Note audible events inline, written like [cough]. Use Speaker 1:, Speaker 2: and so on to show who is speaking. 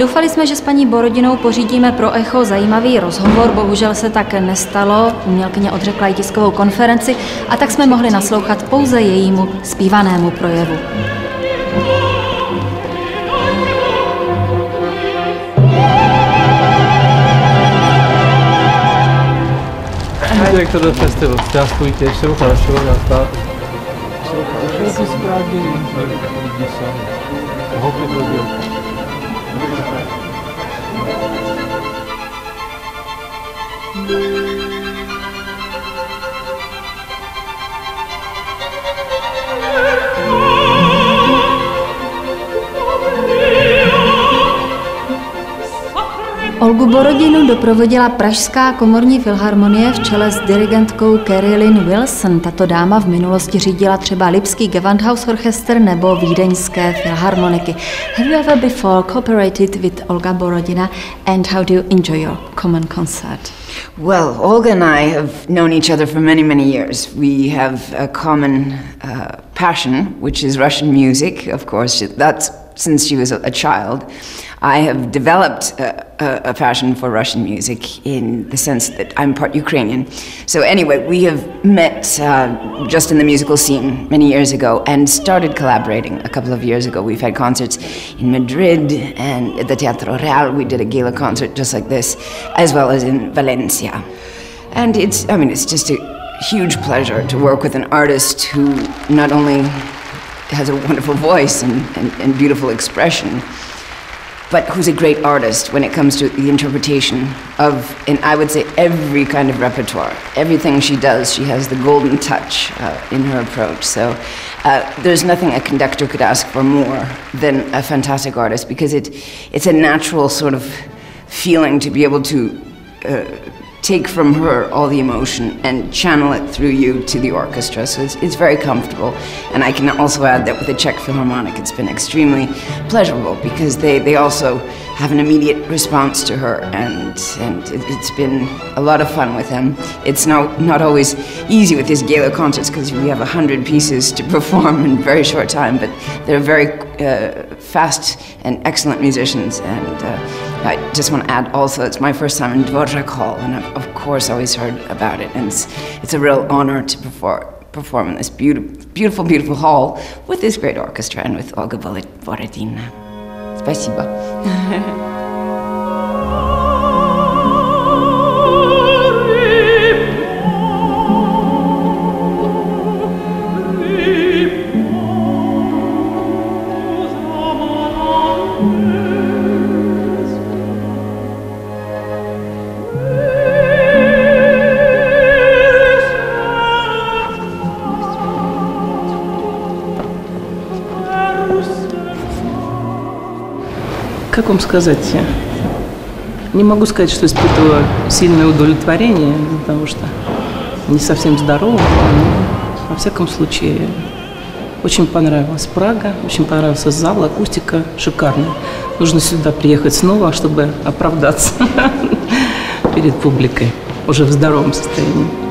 Speaker 1: Doufali jsme, že s paní Borodinou pořídíme pro Echo zajímavý rozhovor, bohužel se tak nestalo, umělkyně odřekla i tiskovou konferenci a tak jsme mohli naslouchat pouze jejímu zpívanému projevu.
Speaker 2: Direktor do festivalu, já spojte, ještě ruchu na šelu, já stále.
Speaker 3: Ještě ruchu
Speaker 2: na šelu, já stále. Ještě
Speaker 3: ruchu
Speaker 2: na
Speaker 3: šelu,
Speaker 2: já
Speaker 3: stále. Thank you.
Speaker 1: Olgu Borodinu doprovodila Pražská komorní filharmonie v čele s dirigentkou Carolyn Wilson. Tato dáma v minulosti řídila třeba Lipský Gewandhaus Orchester nebo Vídeňské filharmoniky. Have you ever before cooperated with Olga Borodina and how do you enjoy your common concert?
Speaker 4: Well, Olga and I have known each other for many, many years. We have a common uh, passion, which is Russian music, of course. That's since she was a child. I have developed a, a, a, passion for Russian music in the sense that I'm part Ukrainian. So, anyway, we have met uh, just in the musical scene many years ago and started collaborating a couple of years ago. We've had concerts in Madrid and at the Teatro Real. We did a gala concert just like this, as well as in Valencia. And it's, I mean, it's just a huge pleasure to work with an artist who not only has a wonderful voice and, and, and beautiful expression but who's a great artist when it comes to the interpretation of, and I would say, every kind of repertoire. Everything she does, she has the golden touch uh, in her approach. So uh, there's nothing a conductor could ask for more than a fantastic artist because it, it's a natural sort of feeling to be able to. Uh, take from her all the emotion and channel it through you to the orchestra. So it's, it's very comfortable. And I can also add that with the Czech Philharmonic, it's been extremely pleasurable because they, they also have an immediate response to her, and, and it, has been a lot of fun with them. It's not, not always easy with these gala concerts because we have a hundred pieces to [laughs] perform in very short time, but they're very uh, fast and excellent musicians. And uh, I just want to add also, it's my first time in Dvorak Hall, and I've of course always heard about it, and it's, it's a real honor to perform perform in this beautiful, beautiful, beautiful hall with this great orchestra and with Olga Borodina. Спасибо. [laughs]
Speaker 5: как вам сказать? Не могу сказать, что испытываю сильное удовлетворение, потому что не совсем здорова, но, во всяком случае, очень понравилась Прага, очень понравился зал, акустика шикарная. Нужно сюда приехать снова, чтобы оправдаться [laughs] перед публикой уже в здоровом состоянии.